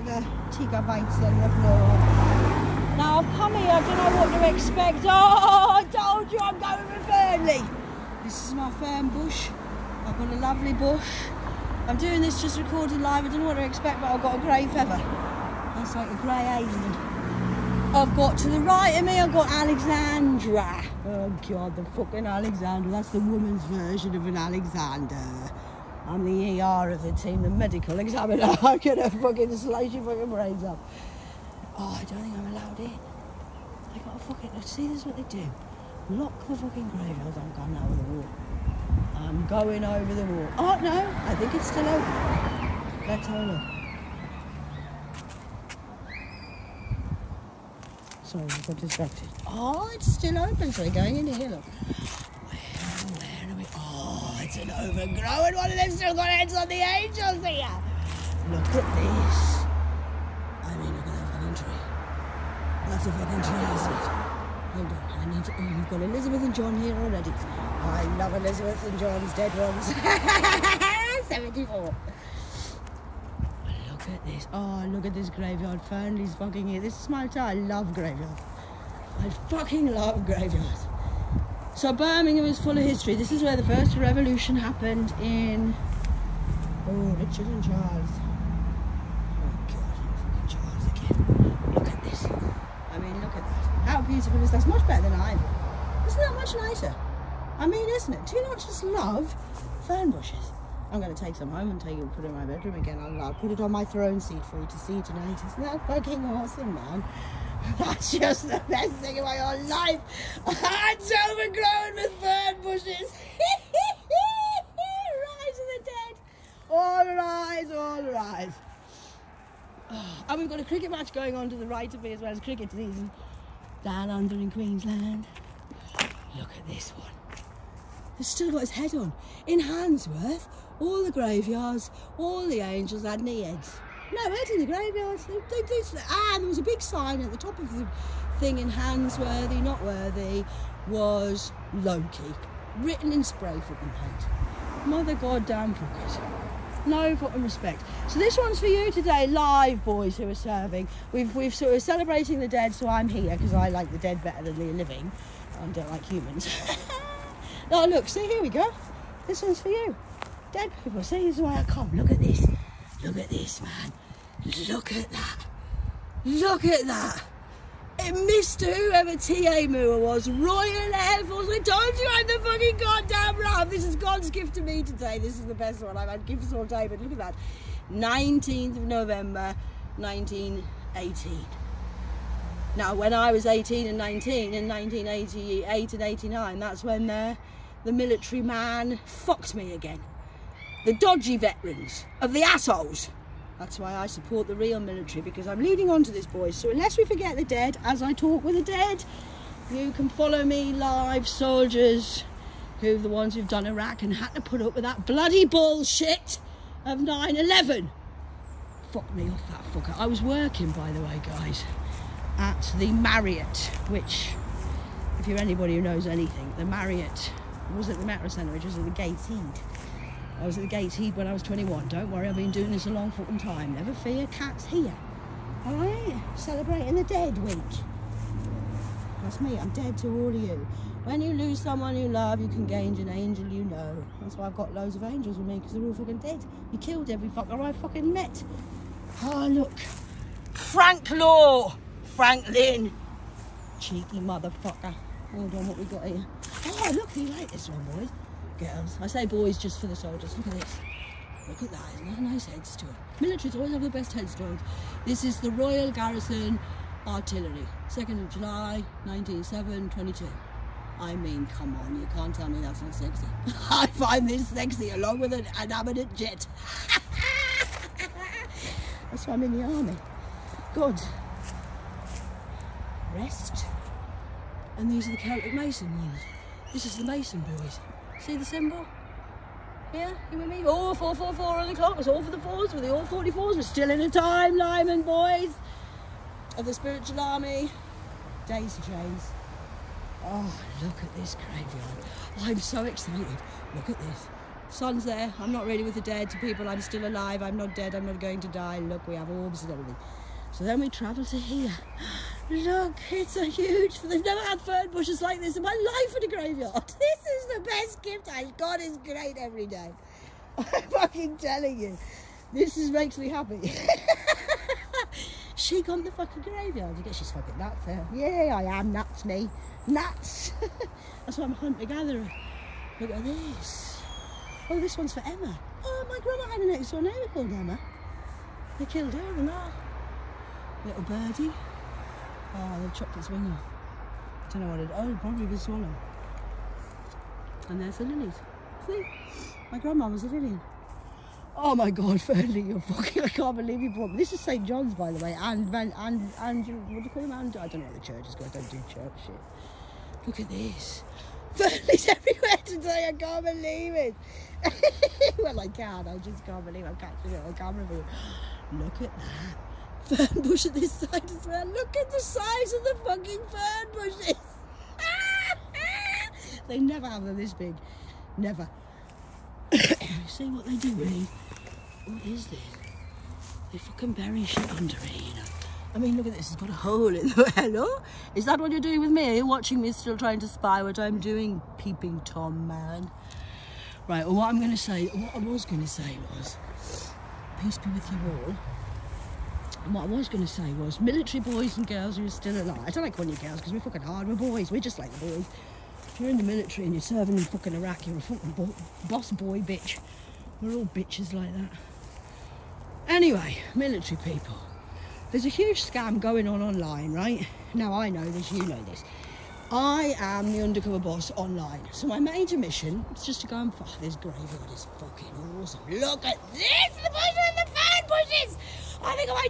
the ticker bites the floor. Now here, I don't know what to expect. Oh, I told you I'm going with Fernley. This is my fern bush. I've got a lovely bush. I'm doing this just recorded live. I don't know what to expect, but I've got a grey feather. That's like a grey alien. I've got to the right of me, I've got Alexandra. Oh God, the fucking Alexandra. That's the woman's version of an Alexander. I'm the ER of the team, the medical examiner. I'm gonna fucking slice your fucking brains up. Oh, I don't think I'm allowed in. They got to fucking, see this is what they do. Lock the fucking graveyards. I'm going over the wall. I'm going over the wall. Oh no, I think it's still open. Let's have a look. Sorry, I got distracted. Oh, it's still open, so we're going into here, look. Where, where are we? Oh, it's an overgrown one, and they've still got heads on the angels here. Look at this. I mean, look at that fucking tree. That's a fucking tree, isn't it? Hold on, I need to. Oh, you've got Elizabeth and John here already. I love Elizabeth and John's dead ones. 74. Look at this. Oh, look at this graveyard. Fernley's fucking here. This is my town. I love graveyard. I fucking love graveyards. So Birmingham is full of history. This is where the first revolution happened in. Oh, Richard and Charles. Oh God, Charles again. Look at this. I mean, look at that. How beautiful is that? It's much better than I. Isn't that much nicer? I mean, isn't it? Do you not just love fern bushes? I'm going to take some home and take it and put it in my bedroom again. I'll put it on my throne seat for you to see tonight. Isn't that fucking awesome, man? That's just the best thing in my whole life. it's overgrown with fern bushes. rise of the dead. All rise, all rise. Oh, ah, and we've got a cricket match going on to the right of me as well as cricket season down under in Queensland. Look at this one. He's still got his head on. In Handsworth, all the graveyards, all the angels had no heads. No head in the graveyards. They, they, they, ah, there was a big sign at the top of the thing in Handsworthy, not worthy, was Loki. Written in spray fucking paint. Mother goddamn fuckers. No fucking respect. So this one's for you today, live boys who are serving. We've we've sort of celebrating the dead, so I'm here because I like the dead better than the living. I don't like humans. oh look, see here we go. This one's for you. Dead people, see this is why I come. Look at this. Look at this, man. Look at that. Look at that. It missed whoever T.A. Moore was. Royal Air Force. I told you I'm the fucking goddamn rough. This is God's gift to me today. This is the best one. I've had gifts all day, but look at that. 19th of November, 1918. Now, when I was 18 and 19 in 1988 and 89, that's when the military man fucked me again. The dodgy veterans of the assholes. That's why I support the real military because I'm leading on to this, boys. So unless we forget the dead, as I talk with the dead, you can follow me live, soldiers, who the ones who've done Iraq and had to put up with that bloody bullshit of 9-11. Fuck me off that fucker. I was working, by the way, guys, at the Marriott, which, if you're anybody who knows anything, the Marriott wasn't the Metro Centre, which was at the Gateshead. I was at the Gateshead when I was 21. Don't worry, I've been doing this a long fucking time. Never fear, cat's here. All right? Celebrating the dead week. That's me. I'm dead to all of you. When you lose someone you love, you can gain an angel you know. That's why I've got loads of angels with me because they're all fucking dead. You killed every fucker I fucking met. Oh, look. Frank Law. Franklin. Cheeky motherfucker. Hold on, what we got here? Oh, look, you like this one, boys girls. I say boys just for the soldiers. Look at this. Look at that. Isn't that a nice headstone? Militaries always have the best headstones. This is the Royal Garrison Artillery. 2nd of July, 1907-22. I mean, come on, you can't tell me that's not sexy. I find this sexy along with an inanimate jet. that's why I'm in the army. Good. Rest. And these are the Celtic Mason ones. This is the Mason boys. See the symbol? Yeah, you with me? Oh, 444 on the clock. It's all for the fours. With the all 44s, we're still in a time, Lyman boys, of the spiritual army. Daisy chains. Oh, look at this graveyard. I'm so excited. Look at this. Sun's there. I'm not really with the dead. To people, I'm still alive. I'm not dead. I'm not going to die. Look, we have orbs and everything. So then we travel to here. Look, it's a huge. They've never had fern bushes like this in my life in a graveyard. This is the best gift I God is great every day. I'm fucking telling you. This is makes me happy. she got the fucking graveyard. I guess she's fucking nuts there. Yeah, I am nuts, me. Nuts. That's why I'm a hunter gatherer. Look at this. Oh, this one's for Emma. Oh, my grandma had an next door neighbour called Emma. They killed her and that. Little birdie. Ah, oh, they've chopped its wing off. I don't know what it. Oh, probably the swallow. And there's the lilies. See, my grandma was a lily. Oh my God, Fernie, you're fucking. I can't believe you brought me. This is St John's, by the way, and and and what do you call him? And I don't know what the church is called. I don't do church shit. Look at this. Fernie's everywhere today. I can't believe it. well, I can. I just can't believe I'm catching it on camera. Look at that fern bush at this side as well. Look at the size of the fucking fern bushes. they never have them this big. Never. See what they do? What is this? They fucking bury shit under it, you know. I mean, look at this. It's got a hole in the... Hello? Is that what you're doing with me? Are you watching me still trying to spy what I'm doing? Peeping Tom, man. Right, well, what I'm going to say... What I was going to say was... Peace be with you all. And what I was going to say was military boys and girls who are still alive. I don't like calling you girls because we're fucking hard. We're boys. We're just like the boys. If you're in the military and you're serving in fucking Iraq, you're a fucking bo boss boy bitch. We're all bitches like that. Anyway, military people. There's a huge scam going on online, right? Now I know this, you know this. I am the undercover boss online. So my major mission is just to go and fuck this graveyard is fucking awesome. Look at this! The bushes and the fern bushes!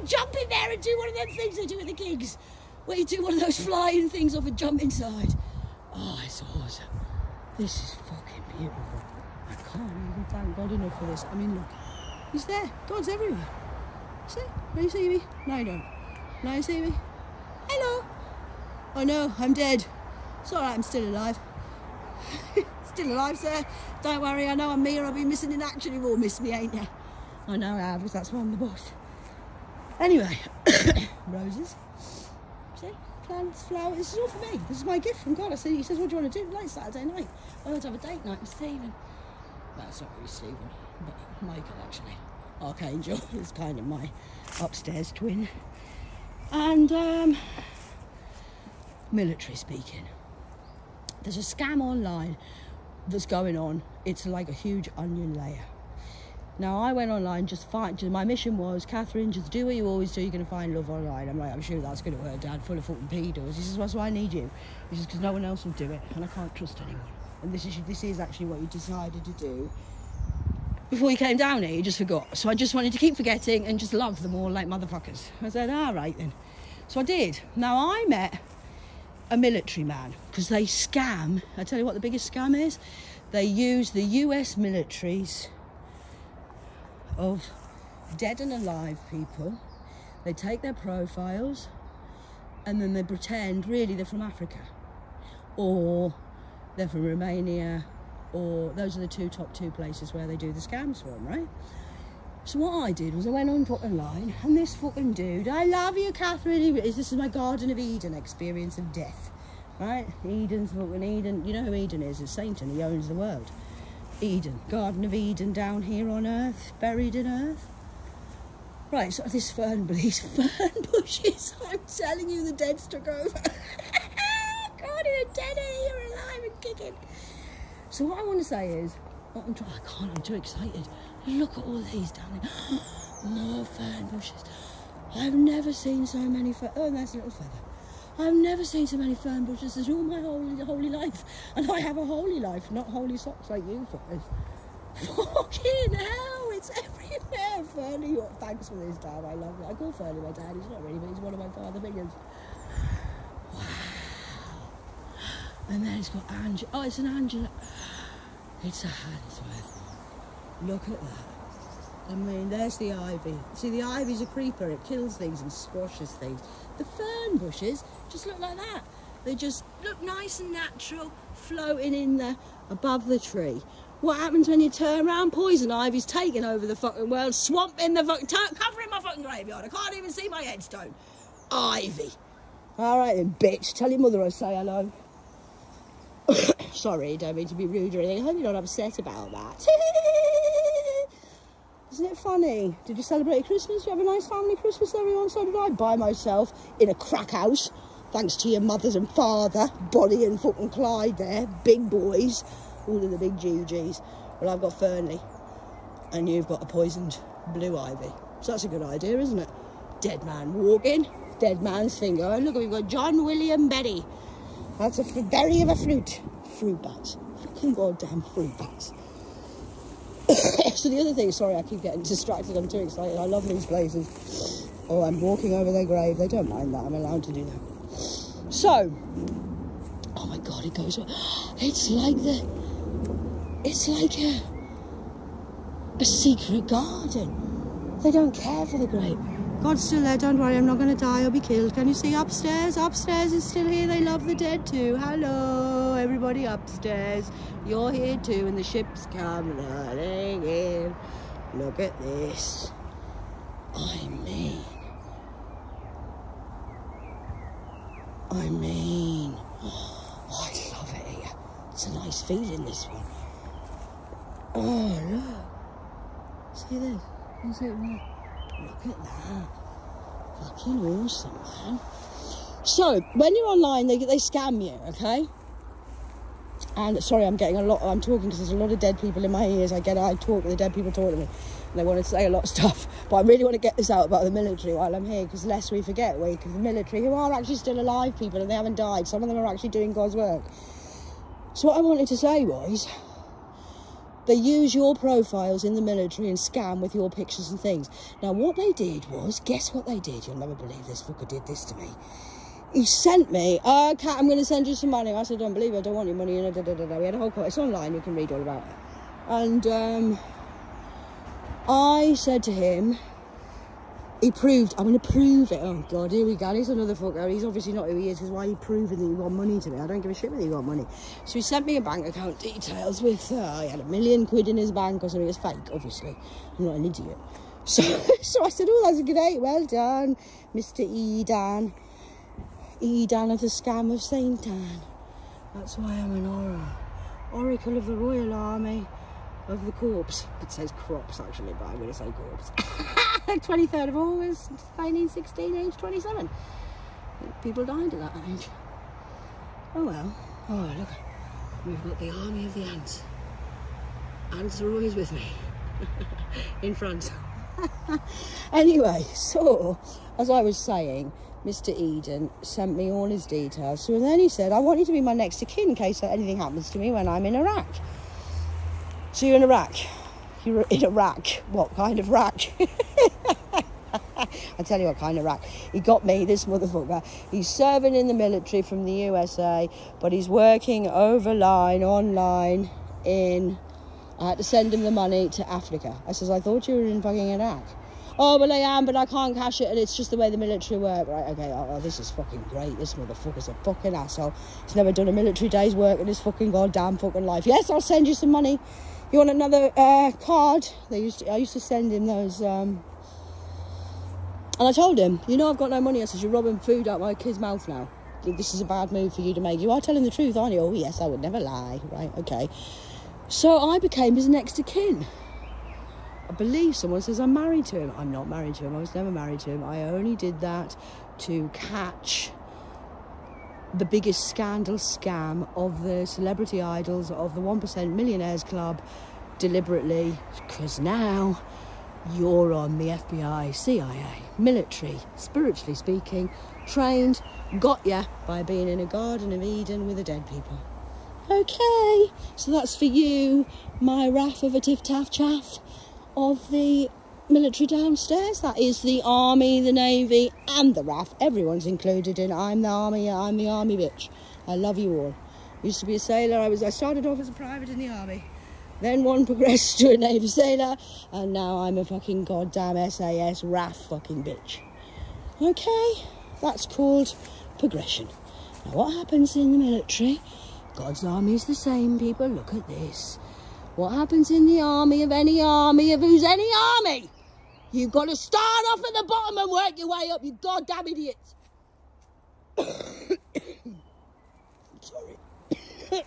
Jump in there and do one of them things they do at the gigs. Where you do one of those flying things off and jump inside. Oh, it's awesome. This is fucking beautiful. I can't even thank God enough for this. I mean, look. He's there. God's everywhere. See? Can you see me? No, you don't. Now you see me? Hello. Oh no, I'm dead. It's alright, I'm still alive. still alive, sir. Don't worry, I know I'm me or I'll be missing in action. You all miss me, ain't you? I know I have, because that's why I'm the boss. Anyway, roses. See? Plants, flowers. This is all for me. This is my gift from God. I said, He says, What do you want to do tonight, Saturday night? I want to have a date night with Stephen. It's not really Stephen, but Michael actually. Archangel is kind of my upstairs twin. And, um, military speaking, there's a scam online that's going on. It's like a huge onion layer. Now I went online just find my mission was Catherine just do what you always do you're to find love online. I'm like I'm sure that's going to work dad full of fucking pedos. He says that's why I need you. He says because no one else will do it and I can't trust anyone. And this is this is actually what you decided to do before you came down here you just forgot. So I just wanted to keep forgetting and just love them all like motherfuckers. I said all right then. So I did. Now I met a military man because they scam. I tell you what the biggest scam is? They use the US militaries of dead and alive people. They take their profiles and then they pretend really they're from Africa or they're from Romania or those are the two top two places where they do the scams from, right? So what I did was I went on fucking line and this fucking dude, I love you, Catherine. This is my Garden of Eden experience of death, right? Eden's fucking Eden. You know who Eden is? It's Satan. He owns the world. Eden, Garden of Eden down here on earth, buried in earth. Right, so this fern, these fern bushes, I'm telling you the dead took over. God, you're dead and you're alive and kicking. So what I want to say is, I'm trying, I can't, I'm too excited. Look at all these down there. More fern bushes. I've never seen so many fern, oh, that's a little feather. I've never seen so many fern bushes in all my holy, holy life. And I have a holy life, not holy socks like you guys. Fucking hell, it's everywhere. Fernie, thanks for this, Dad. I love it. I call Fernie my dad. He's not really, but he's one of my father figures. Wow. And then it's got Angela. Oh, it's an Angela. It's a Handsworth. Look at that. I mean, there's the ivy. See, the ivy's a creeper. It kills things and squashes things. The fern bushes just look like that. They just look nice and natural, floating in there above the tree. What happens when you turn around? Poison ivy's taking over the fucking world, swamping the fucking, covering my fucking graveyard. I can't even see my headstone. Ivy. All right then, bitch. Tell your mother I say hello. Sorry, don't mean to be rude or anything. I hope you're not upset about that. Isn't it funny? Did you celebrate Christmas? Did you have a nice family Christmas, everyone? So did I. By myself in a crack house. Thanks to your mothers and father, Bonnie and fucking Clyde there, big boys, all of the big GGs. Well, I've got Fernley, and you've got a poisoned blue ivy. So that's a good idea, isn't it? Dead man walking, dead man's finger. Look, we've got John William Betty. That's a berry of a fruit. Fruit bats. Fucking goddamn fruit bats. So the other thing, sorry, I keep getting distracted. I'm too excited. I love these places. Oh, I'm walking over their grave. They don't mind that. I'm allowed to do that. So, oh my God, it goes. It's like the. It's like a. A secret garden. They don't care for the grape. God's still there, don't worry, I'm not going to die, I'll be killed. Can you see upstairs? Upstairs is still here, they love the dead too. Hello, everybody upstairs. You're here too, and the ship's come running in. Look at this. I mean, I mean, oh, I love it here. It's a nice feeling, this one. Oh, look. See this? See it Look at that. Fucking awesome, man. So, when you're online, they, they scam you, okay? And sorry, I'm getting a lot, I'm talking because there's a lot of dead people in my ears. I get I talk, the dead people talk to me. And they want to say a lot of stuff. But I really want to get this out about the military while I'm here because lest we forget, we, the military, who are actually still alive people and they haven't died, some of them are actually doing God's work. So, what I wanted to say was, they use your profiles in the military and scam with your pictures and things. Now, what they did was, guess what they did? You'll never believe this fucker did this to me. He sent me, uh, Kat, I'm going to send you some money. I said, don't believe it, I don't want your money. Know, da, da, da, da. We had a whole call. It's online, you can read all about it. And um, I said to him, he proved, I'm going to prove it. Oh, God, here we go. He's another fucker. He's obviously not who he is because why are you proving that you want money to me? I don't give a shit whether you want money. So he sent me a bank account details with, uh, he had a million quid in his bank or something. It's fake, obviously. I'm not an idiot. So, so I said, oh, that's a good eight. Well done, Mr. Eden. Eden of the scam of St. Dan. That's why I'm an aura. Oracle of the Royal Army of the Corpse. It says crops, actually, but I'm going to say corpse. 23rd of August 1916, age 27. People died at that age. Oh well. Oh look, we've got the army of the ants. Ants are always with me. In front. anyway, so as I was saying, Mr. Eden sent me all his details. So then he said, I want you to be my next of kin in case anything happens to me when I'm in Iraq. So you're in Iraq. You're in Iraq. What kind of rack? I tell you what kind of rack. He got me, this motherfucker. He's serving in the military from the USA, but he's working over line, online, in. I had to send him the money to Africa. I says, I thought you were in fucking Iraq. Oh, well, I am, but I can't cash it, and it's just the way the military work. Right, okay, oh, oh, this is fucking great. This motherfucker's a fucking asshole. He's never done a military day's work in his fucking goddamn fucking life. Yes, I'll send you some money. You want another uh, card? They used to, I used to send him those. Um, and I told him, you know, I've got no money. I said, you're robbing food out my kid's mouth now. This is a bad move for you to make. You are telling the truth, aren't you? Oh, yes, I would never lie. Right, okay. So I became his next of kin. I believe someone says I'm married to him. I'm not married to him. I was never married to him. I only did that to catch the biggest scandal scam of the celebrity idols of the 1% Millionaires Club deliberately because now you're on the FBI, CIA, military, spiritually speaking, trained, got ya by being in a Garden of Eden with the dead people. Okay, so that's for you, my Raff of a Tiff Taff Chaff of the military downstairs. That is the army, the navy, and the RAF. Everyone's included in. I'm the army. I'm the army bitch. I love you all. Used to be a sailor. I was. I started off as a private in the army. Then one progressed to a navy sailor, and now I'm a fucking goddamn SAS RAF fucking bitch. Okay, that's called progression. Now, what happens in the military? God's army is the same, people. Look at this. What happens in the army of any army of who's any army? You've got to start off at the bottom and work your way up, you goddamn idiots. Sorry.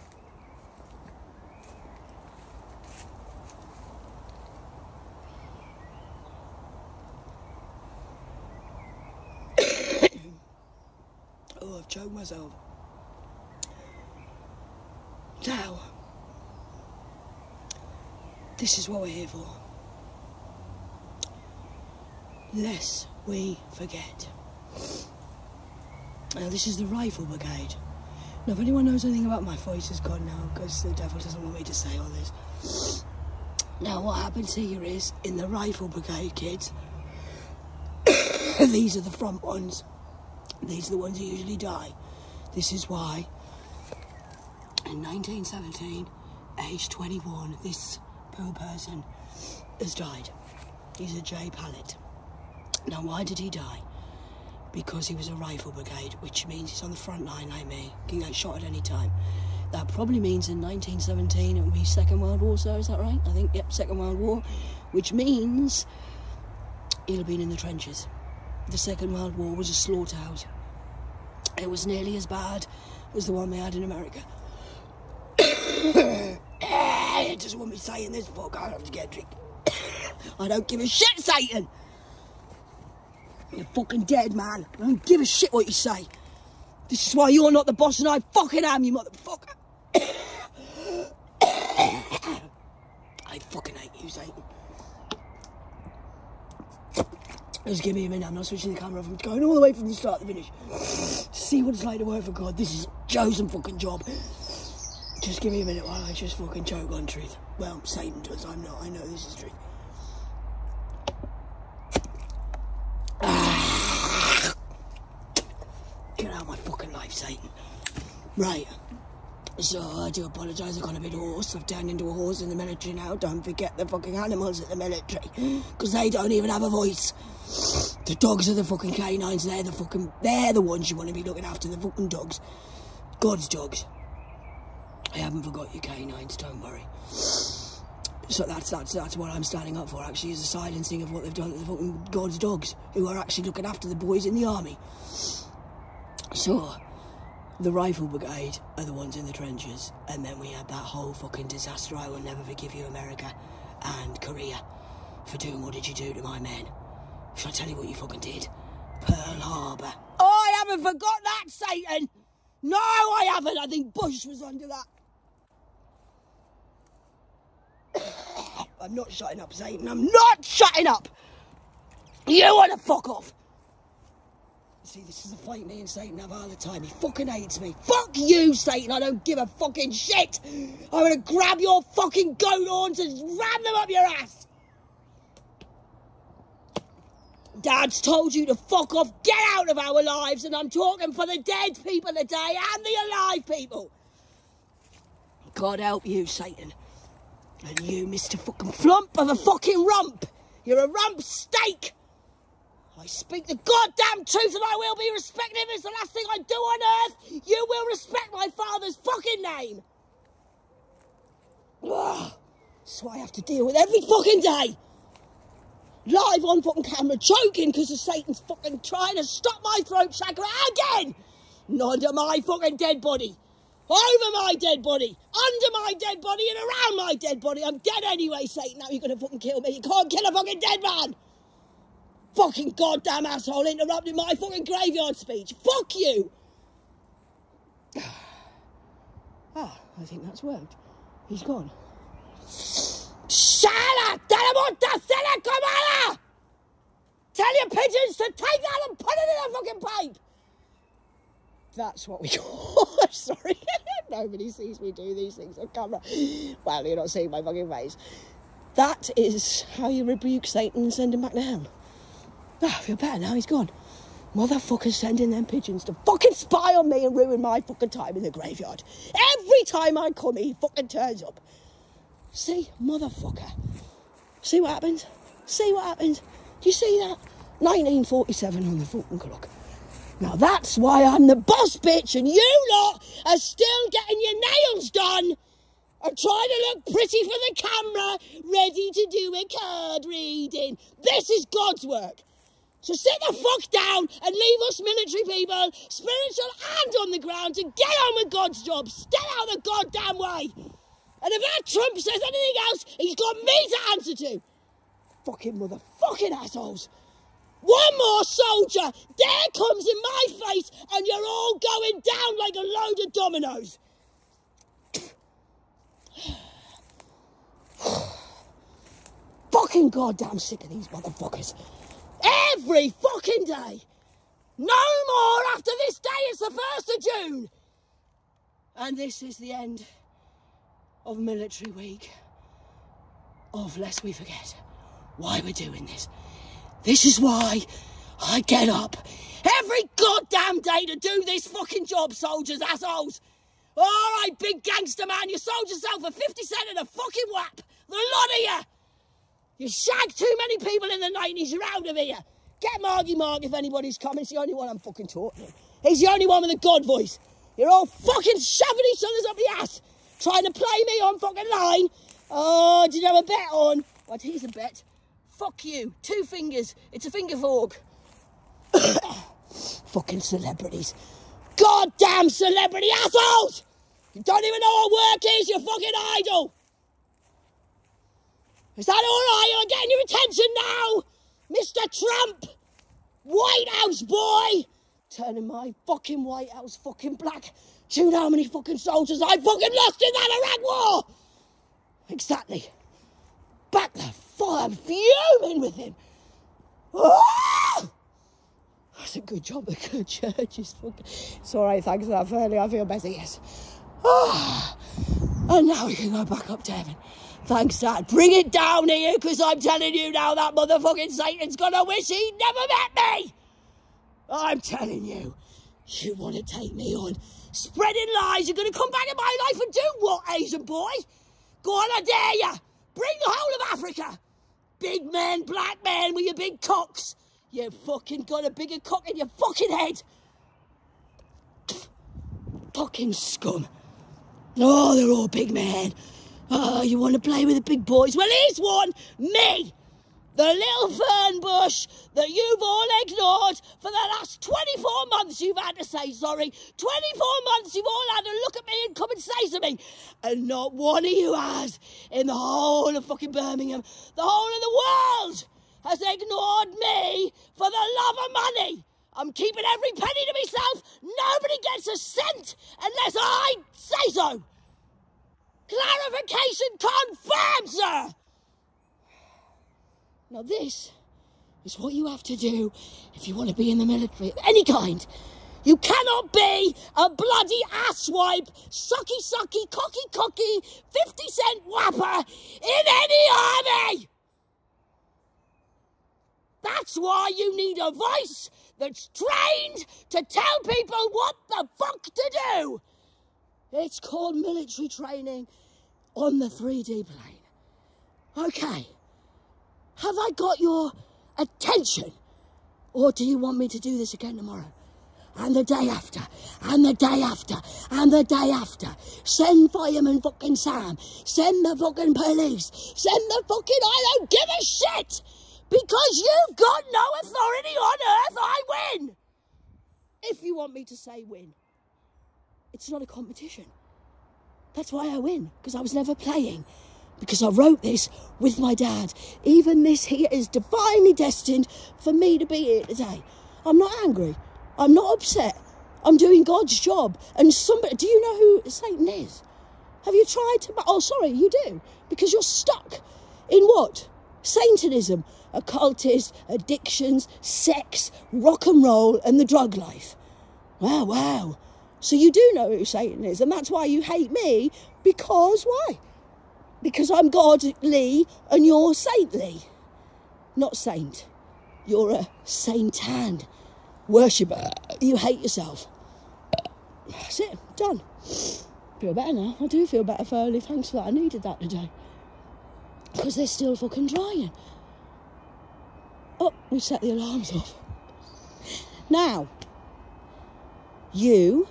oh, I've choked myself. Now, this is what we're here for. Lest we forget. Now, this is the Rifle Brigade. Now, if anyone knows anything about my voice, is gone now because the devil doesn't want me to say all this. Now, what happens here is in the Rifle Brigade, kids, these are the front ones. These are the ones who usually die. This is why in 1917, age 21, this poor person has died. He's a J. Pallet. Now, why did he die? Because he was a rifle brigade, which means he's on the front line like me, can get shot at any time. That probably means in 1917 it will be Second World War, sir, is that right? I think, yep, Second World War, which means he'll have been in the trenches. The Second World War was a slaughterhouse. It was nearly as bad as the one they had in America. I just want me saying this fuck. I have to get a drink. I don't give a shit, Satan. You're fucking dead, man. I don't give a shit what you say. This is why you're not the boss and I fucking am, you motherfucker. I fucking hate you, Satan. Just give me a minute. I'm not switching the camera off. I'm going all the way from the start to the finish. See what it's like to work for God. This is chosen fucking job. Just give me a minute while I just fucking choke on truth. Well, Satan does. I'm not. I know this is truth. Get out of my fucking life, Satan. Right. So I do apologise, I've gone a bit hoarse. I've turned into a horse in the military now. Don't forget the fucking animals at the military. Because they don't even have a voice. The dogs are the fucking canines. They're the fucking... They're the ones you want to be looking after. The fucking dogs. God's dogs. I haven't forgot your canines, don't worry. So that's that's that's what I'm standing up for. Actually, is the silencing of what they've done to the fucking God's dogs, who are actually looking after the boys in the army. So, the rifle brigade are the ones in the trenches, and then we had that whole fucking disaster. I will never forgive you, America and Korea, for doing what did you do to my men? Shall I tell you what you fucking did? Pearl Harbor. Oh, I haven't forgot that, Satan. No, I haven't. I think Bush was under that. I'm not shutting up, Satan. I'm not shutting up. You want to fuck off. See, this is a fight me and Satan have all the time. He fucking hates me. Fuck you, Satan. I don't give a fucking shit. I'm gonna grab your fucking goat horns and ram them up your ass. Dad's told you to fuck off, get out of our lives, and I'm talking for the dead people today and the alive people. God help you, Satan. And you, Mr. fucking flump of a fucking rump. You're a rump steak. I speak the goddamn truth and I will be respected if it's the last thing I do on earth. You will respect my father's fucking name. Ugh. So I have to deal with every fucking day. Live on fucking camera, choking because of Satan's fucking trying to stop my throat chakra again. Not under my fucking dead body. Over my dead body, under my dead body, and around my dead body. I'm dead anyway, Satan. Now you're gonna fucking kill me. You can't kill a fucking dead man. Fucking goddamn asshole interrupted my fucking graveyard speech. Fuck you. Ah, I think that's worked. He's gone. Shala! Telemonta Sela Tell your pigeons to take that and put it in a fucking pipe! That's what we call. Sorry, nobody sees me do these things on camera. Well, you're not seeing my fucking face. That is how you rebuke Satan and send him back to hell. Ah, I feel better now. He's gone. Motherfuckers sending them pigeons to fucking spy on me and ruin my fucking time in the graveyard. Every time I come, he fucking turns up. See, motherfucker. See what happens? See what happens? Do you see that? 1947 on the fucking clock. Now that's why I'm the boss bitch and you lot are still getting your nails done and trying to look pretty for the camera, ready to do a card reading. This is God's work. So sit the fuck down and leave us military people, spiritual and on the ground, to get on with God's job. Stay out of the goddamn way. And if that Trump says anything else, he's got me to answer to. Fucking motherfucking assholes. One more soldier, there comes in my face, and you're all going down like a load of dominoes. fucking goddamn sick of these motherfuckers. Every fucking day. No more after this day, it's the 1st of June. And this is the end of military week. Of lest we forget why we're doing this. This is why I get up every goddamn day to do this fucking job, soldiers, assholes. All right, big gangster man, you sold yourself for 50 cent and a fucking whap. The lot of you. You shagged too many people in the 90s, you're out of here. Get Margie Mark if anybody's coming. It's the only one I'm fucking talking to. He's the only one with a God voice. You're all fucking shoving each other's up the ass, trying to play me on fucking line. Oh, did you have a bet on? What, here's a bet. Fuck you. Two fingers. It's a finger fork. fucking celebrities. Goddamn celebrity assholes! You don't even know what work is, you fucking idol! Is that all right? Am I getting your attention now? Mr. Trump! White House boy! Turning my fucking White House fucking black. Do you know how many fucking soldiers I fucking lost in that Iraq war? Exactly. Back the I'm fuming with him. Oh! That's a good job. The good church is fucking. It's all right. Thanks for that, Furley. I feel better. Yes. Oh. And now we can go back up to heaven. Thanks, Dad. Bring it down here, because I'm telling you now that motherfucking Satan's gonna wish he never met me. I'm telling you, you want to take me on, spreading lies. You're gonna come back in my life and do what, Asian boy? Go on, I dare you. Bring the whole of Africa. Big men, black men with your big cocks. You fucking got a bigger cock in your fucking head. Fucking scum. Oh, they're all big men. Oh, you want to play with the big boys? Well, here's one. Me. The little fern bush that you've all ignored for the last 24 months you've had to say sorry. 24 months you've all had to look at me and come and say something. And not one of you has in the whole of fucking Birmingham, the whole of the world has ignored me for the love of money. I'm keeping every penny to myself. Nobody gets a cent unless I say so. Clarification confirmed, sir. Now, this is what you have to do if you want to be in the military of any kind. You cannot be a bloody asswipe, sucky sucky, cocky cocky, 50 cent whapper in any army! That's why you need a voice that's trained to tell people what the fuck to do. It's called military training on the 3D plane. Okay. Have I got your attention? Or do you want me to do this again tomorrow? And the day after, and the day after, and the day after. Send fireman fucking Sam. Send the fucking police. Send the fucking I don't give a shit! Because you've got no authority on earth, I win! If you want me to say win. It's not a competition. That's why I win, because I was never playing. Because I wrote this with my dad. Even this here is divinely destined for me to be here today. I'm not angry. I'm not upset. I'm doing God's job. And somebody, do you know who Satan is? Have you tried to? Oh, sorry, you do. Because you're stuck in what? Satanism, occultist, addictions, sex, rock and roll, and the drug life. Wow, wow. So you do know who Satan is, and that's why you hate me, because why? Because I'm godly and you're saintly. Not saint. You're a saint hand worshipper. You hate yourself. That's it. Done. Feel better now. I do feel better, Foley. Thanks for that. I needed that today. Because they're still fucking drying. Oh, we set the alarms off. Now, you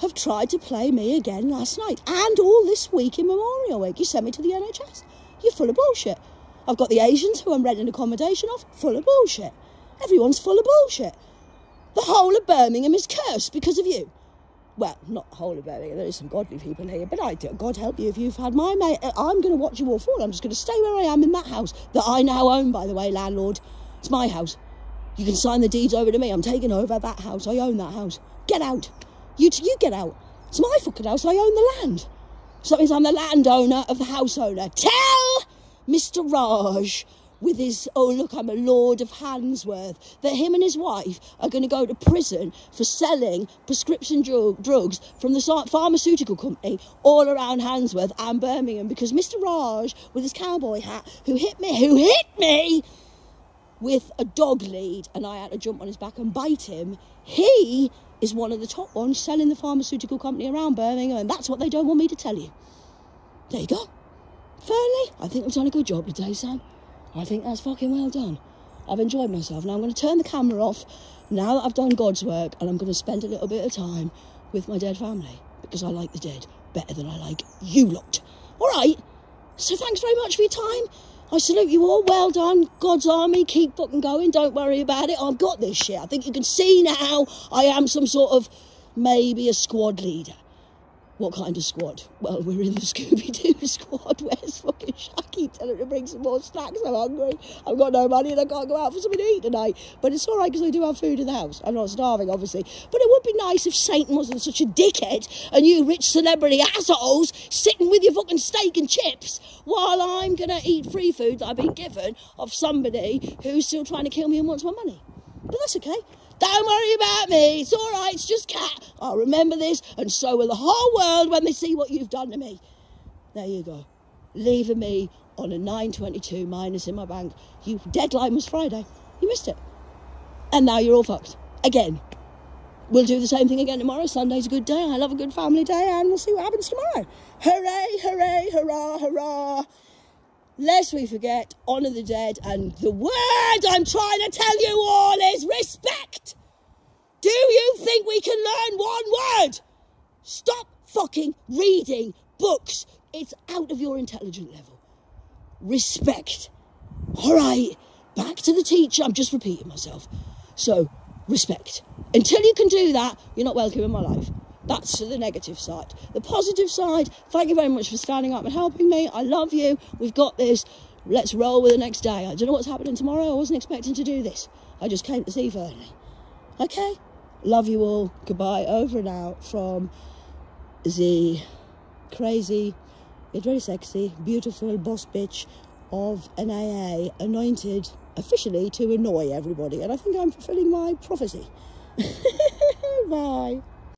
have tried to play me again last night and all this week in Memorial Week. You sent me to the NHS. You're full of bullshit. I've got the Asians who I'm renting accommodation off, full of bullshit. Everyone's full of bullshit. The whole of Birmingham is cursed because of you. Well, not the whole of Birmingham. There is some godly people here, but I do. God help you if you've had my mate. Uh, I'm going to watch you all fall. I'm just going to stay where I am in that house that I now own, by the way, landlord. It's my house. You can sign the deeds over to me. I'm taking over that house. I own that house. Get out. You, you get out. It's my fucking house. I own the land. So that means I'm the landowner of the house owner. Tell Mr. Raj with his, oh, look, I'm a Lord of Handsworth, that him and his wife are going to go to prison for selling prescription drug, drugs from the pharmaceutical company all around Handsworth and Birmingham because Mr. Raj, with his cowboy hat, who hit me, who hit me with a dog lead, and I had to jump on his back and bite him, he is one of the top ones selling the pharmaceutical company around Birmingham, and that's what they don't want me to tell you. There you go. Fernley, I think I've done a good job today, Sam. I think that's fucking well done. I've enjoyed myself. Now I'm going to turn the camera off now that I've done God's work and I'm going to spend a little bit of time with my dead family because I like the dead better than I like you lot. All right. So thanks very much for your time. I salute you all. Well done. God's army. Keep fucking going. Don't worry about it. I've got this shit. I think you can see now I am some sort of maybe a squad leader. What kind of squad? Well, we're in the Scooby-Doo squad. Where's fucking Shaggy? Tell her to bring some more snacks. I'm hungry. I've got no money and I can't go out for something to eat tonight. But it's all right because I do have food in the house. I'm not starving, obviously. But it would be nice if Satan wasn't such a dickhead and you rich celebrity assholes sitting with your fucking steak and chips while I'm going to eat free food that I've been given of somebody who's still trying to kill me and wants my money. But that's okay. Don't worry about me. It's all right. It's just cat. I'll remember this, and so will the whole world when they see what you've done to me. There you go. Leaving me on a 922 minus in my bank. You deadline was Friday. You missed it. And now you're all fucked. Again. We'll do the same thing again tomorrow. Sunday's a good day. I love a good family day, and we'll see what happens tomorrow. Hooray, hooray, hurrah, hurrah. Lest we forget, honour the dead, and the word I'm trying to tell you all is respect. Do you think we can learn one word? Stop fucking reading books. It's out of your intelligent level. Respect. All right, back to the teacher. I'm just repeating myself. So, respect. Until you can do that, you're not welcome in my life. That's the negative side. The positive side, thank you very much for standing up and helping me. I love you. We've got this. Let's roll with the next day. I don't know what's happening tomorrow. I wasn't expecting to do this. I just came to see Fernie. Okay? Love you all. Goodbye. Over and out from the crazy, yet very sexy, beautiful boss bitch of an AA anointed officially to annoy everybody. And I think I'm fulfilling my prophecy. Bye.